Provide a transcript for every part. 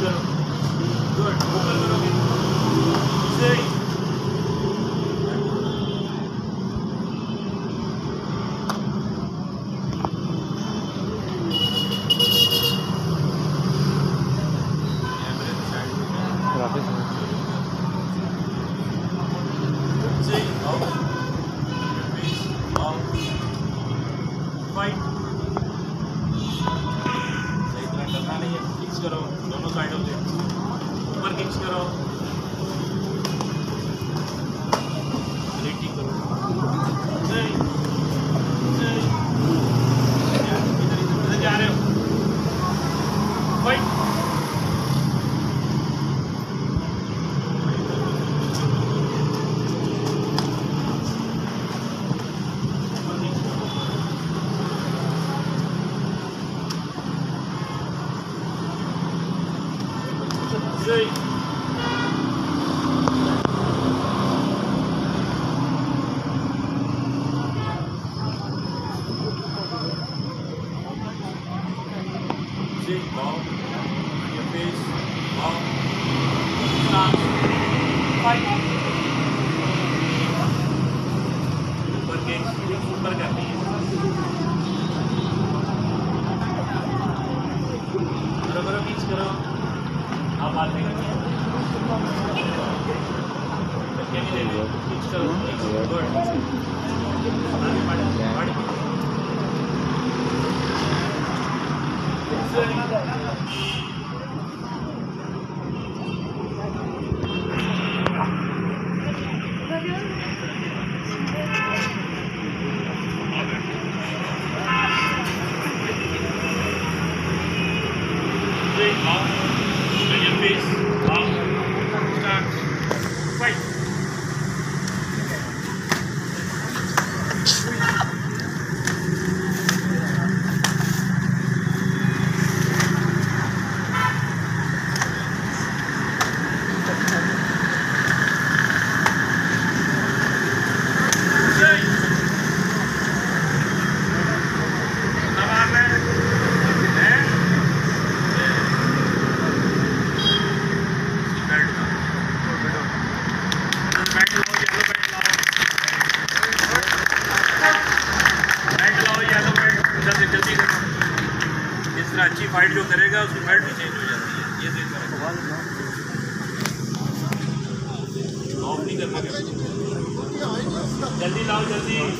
Claro. DJ Val, Maria Face, Val, Renato, Pai.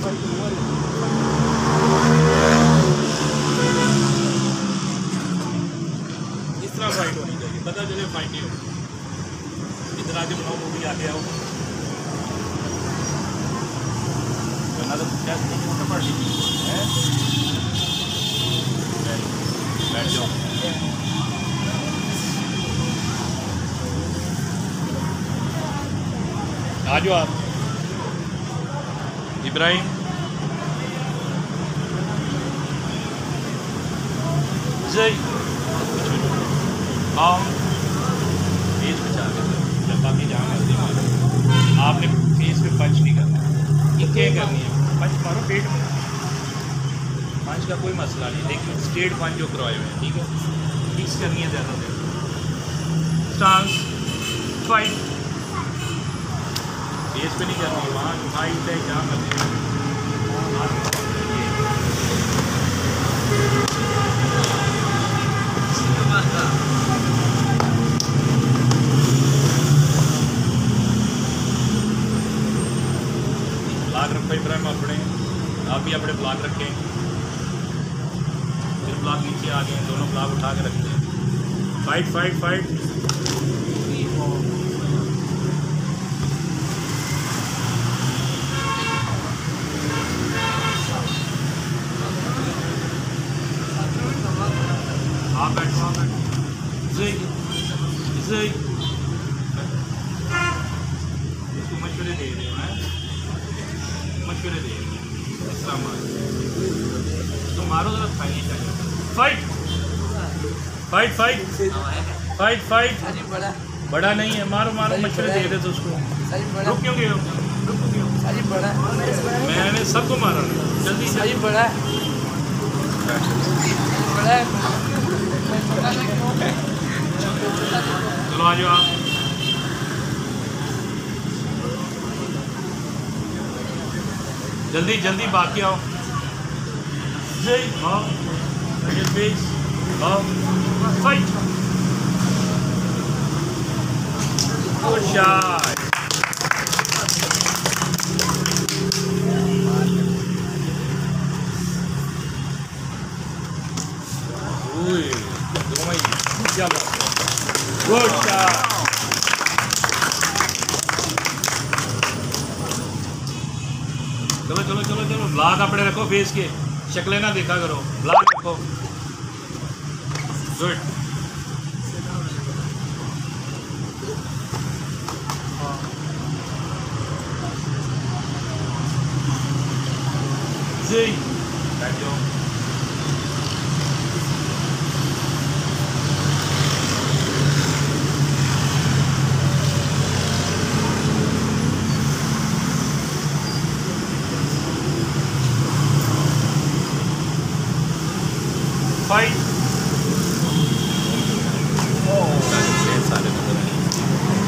اس طرح fight ہونی چاہیے، پتہ چلے فائٹ نہیں بناؤ وہ بھی آگے آؤ بیٹھ جاؤ۔ آ جاؤ آپ۔ ابراہیم زئی آؤ فیس پہ چاہ جب باقی جہاں آپ نے فیس پہ پنچ نہیں کرنا کیا کرنی ہے پنچ مارو پیٹ میں پنچ کا کوئی مسئلہ نہیں لیکن اسٹیٹ پنچ جو کروائے ہوئے ہیں ٹھیک ہے فکس کرنی ہے زیادہ دیر اسٹانس فائٹ فیس پہ نہیں کرنی ہے وہاں فائٹ ہے جہاں مرضی بلاک رکھو ابراہیم اپنے، آپ بھی اپنے بلاک رکھیں۔ پھر بلاک نیچے آ گئے، دونوں بلاک اٹھا کے رکھتے ہیں۔ فائٹ فائٹ فائٹ زي زي اس کو مشورے دے رہے ہو ہیں مشورے دے رہے ہیں اس طرح مارو ذرا چاہیے fight fight fight fight fight بڑا نہیں ہے مارو مارو مشورے دے تھے اس کو رک کیوں گئے میں نے سب کو مارا جلدی بڑا چلو آ جاؤ آپ جلدی جلدی باقی آؤ جی آؤ پیس آؤ fight Good shot. Ui, toma aí. Good job. چلو چلو چلو چلو بلاک اپنے رکھو فیس کے شکلیں نہ دیکھا کرو بلاک رکھو گڈ جی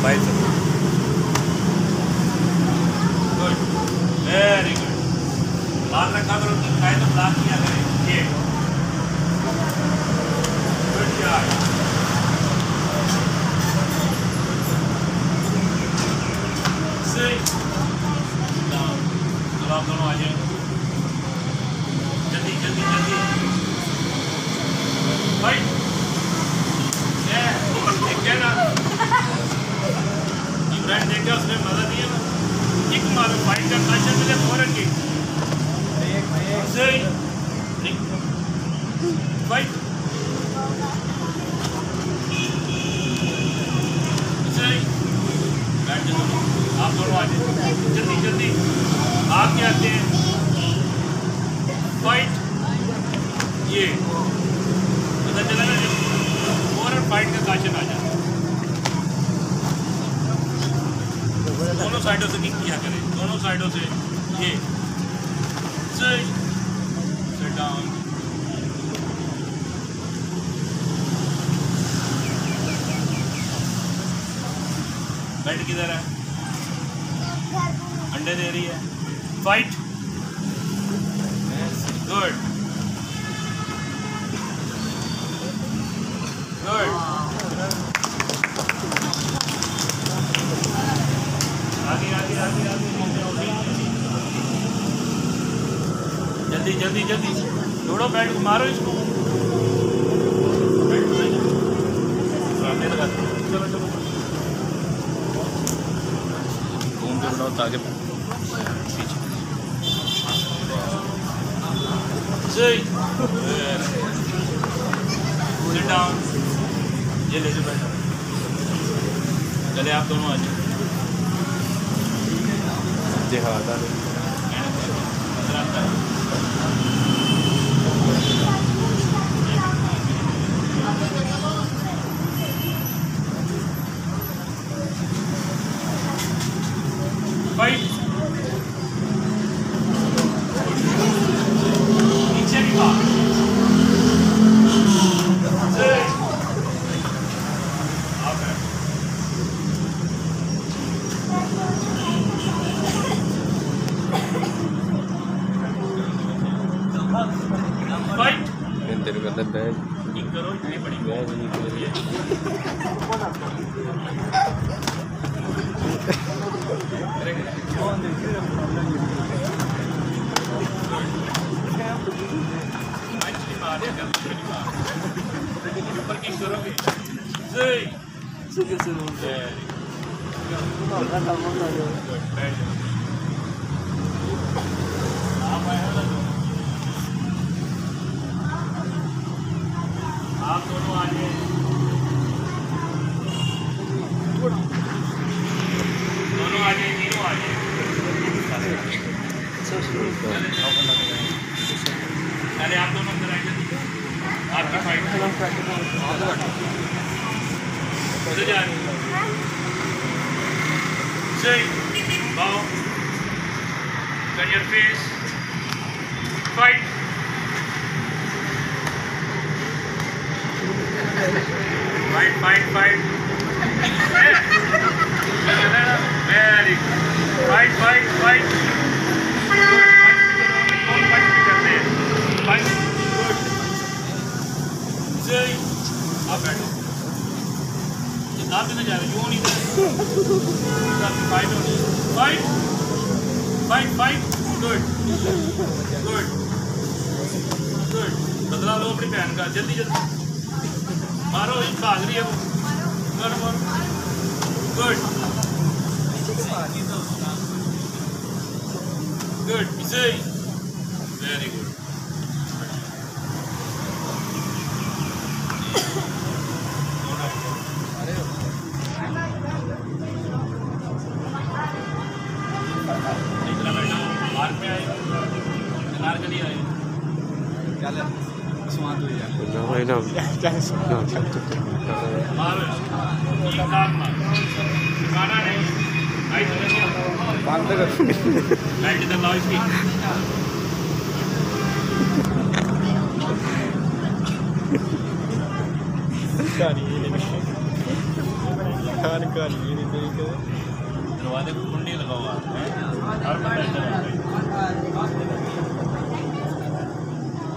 Bicep. Good. Very good. بال رکھا کرو تو کھائے تو بلاک کیا کریں یہ گڈ یار آپ دونوں آ جائیں جلدی جلدی جلدی دونوں آ جلدی جلدی آپ کے آتے ہیں فائٹ یہ پتہ چلا نا فوراً فائٹ کا کاشن آ جاتا ہے دونوں سائڈوں سے کک کیا کریں دونوں سائڈوں سے یہ ڈاؤن بیٹھ کدھر ہے؟ انڈے دے رہی ہے۔ فائٹ گڈ گڈ جلدی جلدی جلدی دوڑو بیٹ مارو اس کو بیٹ لگاتے چلو چلو ہو تاکہ جی۔ یہ لے جو چلے آپ دونوں آ جائیں جی آپ دونوں آ جائیں ارے آپ دونوں Say, bow, turn your face, fight. Fight, fight, fight. Very good. Fight, fight, fight. Good. Good. Good. بدلا لو اپنی بہن کا جلدی جلدی مارو بھاگ رہی ہے گڈ گڈ ویری گڈ دروازے کنڈی لگا ہوا ہے ہر بندہ چلا